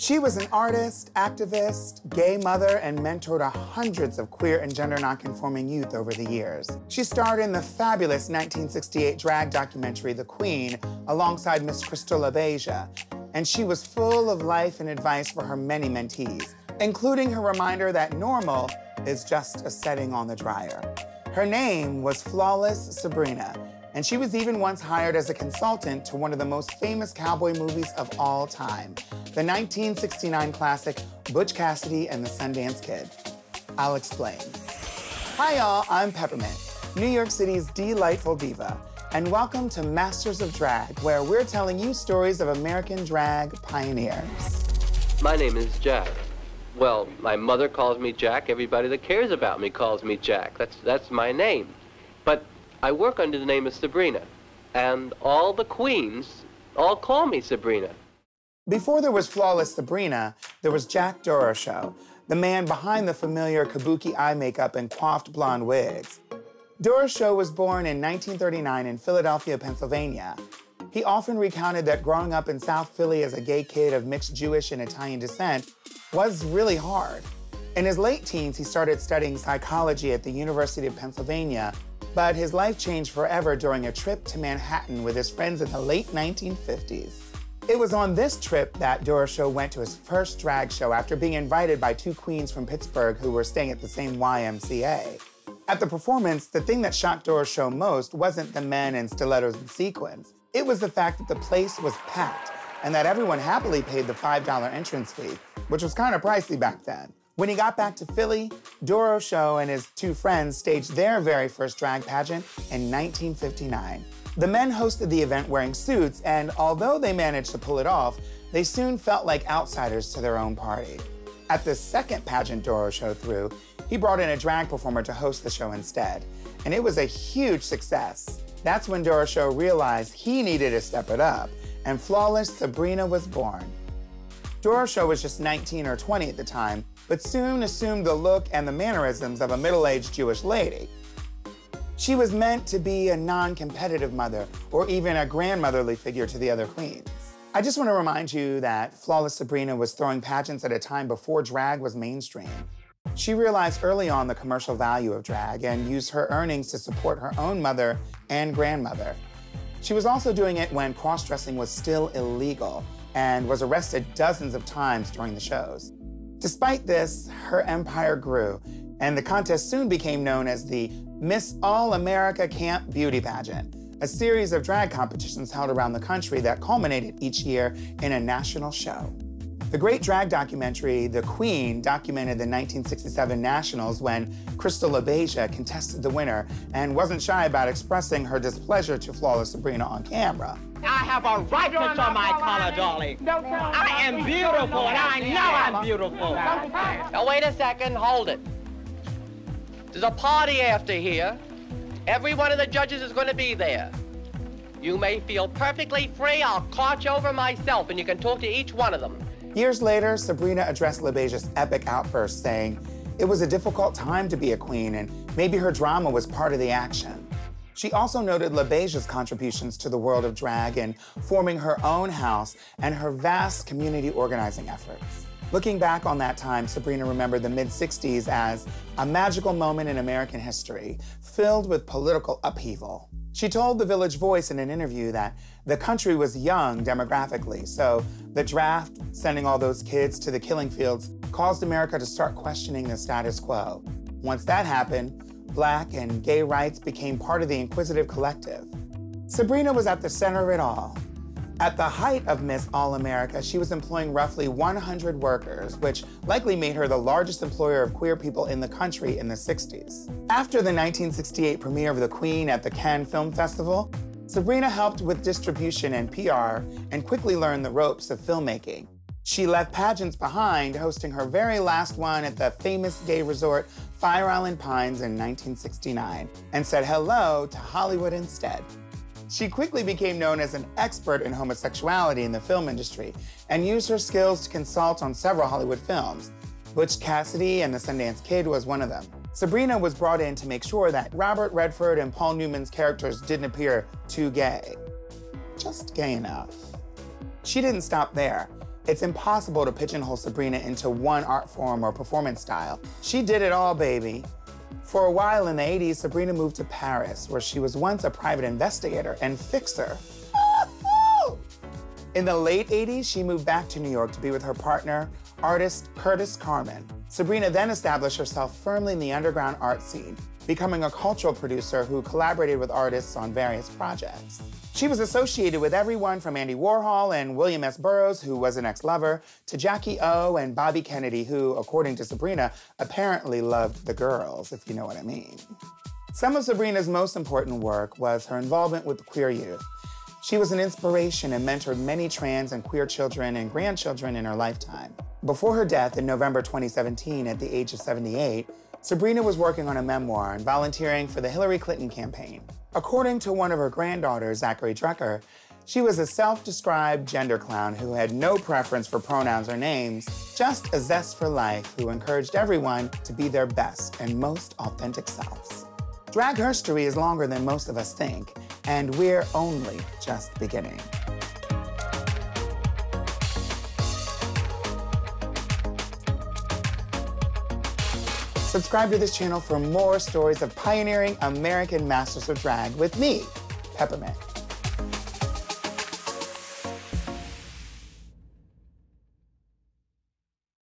She was an artist, activist, gay mother, and mentored hundreds of queer and gender nonconforming youth over the years. She starred in the fabulous 1968 drag documentary, The Queen, alongside Miss Crystal LaBeija, and she was full of life and advice for her many mentees, including her reminder that normal is just a setting on the dryer. Her name was Flawless Sabrina, and she was even once hired as a consultant to one of the most famous cowboy movies of all time, the 1969 classic Butch Cassidy and the Sundance Kid. I'll explain. Hi, y'all, I'm Peppermint, New York City's delightful diva, and welcome to Masters of Drag, where we're telling you stories of American drag pioneers. My name is Jack. Well, my mother calls me Jack. Everybody that cares about me calls me Jack. That's, that's my name. But I work under the name of Sabrina. And all the queens all call me Sabrina. Before there was Flawless Sabrina, there was Jack Show, the man behind the familiar kabuki eye makeup and coiffed blonde wigs. Show was born in 1939 in Philadelphia, Pennsylvania. He often recounted that growing up in South Philly as a gay kid of mixed Jewish and Italian descent was really hard. In his late teens, he started studying psychology at the University of Pennsylvania, but his life changed forever during a trip to Manhattan with his friends in the late 1950s. It was on this trip that Show went to his first drag show after being invited by two queens from Pittsburgh who were staying at the same YMCA. At the performance, the thing that shocked Show most wasn't the men in stilettos and sequins. It was the fact that the place was packed and that everyone happily paid the $5 entrance fee, which was kind of pricey back then. When he got back to Philly, Doroshow and his two friends staged their very first drag pageant in 1959. The men hosted the event wearing suits, and although they managed to pull it off, they soon felt like outsiders to their own party. At the second pageant Doroshow threw, he brought in a drag performer to host the show instead, and it was a huge success. That's when Doroshow realized he needed to step it up and flawless Sabrina was born. Doroshow was just 19 or 20 at the time, but soon assumed the look and the mannerisms of a middle-aged Jewish lady. She was meant to be a non-competitive mother or even a grandmotherly figure to the other queens. I just want to remind you that Flawless Sabrina was throwing pageants at a time before drag was mainstream. She realized early on the commercial value of drag and used her earnings to support her own mother and grandmother. She was also doing it when cross-dressing was still illegal and was arrested dozens of times during the shows. Despite this, her empire grew, and the contest soon became known as the Miss All America Camp Beauty Pageant, a series of drag competitions held around the country that culminated each year in a national show. The great drag documentary, The Queen, documented the 1967 Nationals when Crystal LaBeija contested the winner and wasn't shy about expressing her displeasure to Flawless Sabrina on camera. I have a right to show my color, darling. I am beautiful, and I know I'm beautiful. Now, wait a second, hold it. There's a party after here. Every one of the judges is going to be there. You may feel perfectly free. I'll cart you over myself, and you can talk to each one of them. Years later, Sabrina addressed LaBeija's epic outburst, saying, it was a difficult time to be a queen, and maybe her drama was part of the action. She also noted LaBeija's contributions to the world of drag in forming her own house and her vast community organizing efforts. Looking back on that time, Sabrina remembered the mid-60s as a magical moment in American history, filled with political upheaval. She told the Village Voice in an interview that the country was young demographically, so the draft, sending all those kids to the killing fields, caused America to start questioning the status quo. Once that happened, black and gay rights became part of the inquisitive collective. Sabrina was at the center of it all, at the height of Miss All America, she was employing roughly 100 workers, which likely made her the largest employer of queer people in the country in the 60s. After the 1968 premiere of The Queen at the Cannes Film Festival, Sabrina helped with distribution and PR and quickly learned the ropes of filmmaking. She left pageants behind, hosting her very last one at the famous gay resort Fire Island Pines in 1969, and said hello to Hollywood instead. She quickly became known as an expert in homosexuality in the film industry and used her skills to consult on several Hollywood films. Butch Cassidy and the Sundance Kid was one of them. Sabrina was brought in to make sure that Robert Redford and Paul Newman's characters didn't appear too gay. Just gay enough. She didn't stop there. It's impossible to pigeonhole Sabrina into one art form or performance style. She did it all, baby. For a while in the 80s, Sabrina moved to Paris, where she was once a private investigator and fixer. In the late 80s, she moved back to New York to be with her partner, artist Curtis Carmen. Sabrina then established herself firmly in the underground art scene, becoming a cultural producer who collaborated with artists on various projects. She was associated with everyone from Andy Warhol and William S. Burroughs, who was an ex-lover, to Jackie O and Bobby Kennedy, who, according to Sabrina, apparently loved the girls, if you know what I mean. Some of Sabrina's most important work was her involvement with queer youth. She was an inspiration and mentored many trans and queer children and grandchildren in her lifetime. Before her death in November 2017 at the age of 78, Sabrina was working on a memoir and volunteering for the Hillary Clinton campaign. According to one of her granddaughters, Zackary Drucker, she was a self-described gender clown who had no preference for pronouns or names, just a zest for life who encouraged everyone to be their best and most authentic selves. Drag history is longer than most of us think, and we're only just beginning. Subscribe to this channel for more stories of pioneering American masters of drag with me, Peppermint.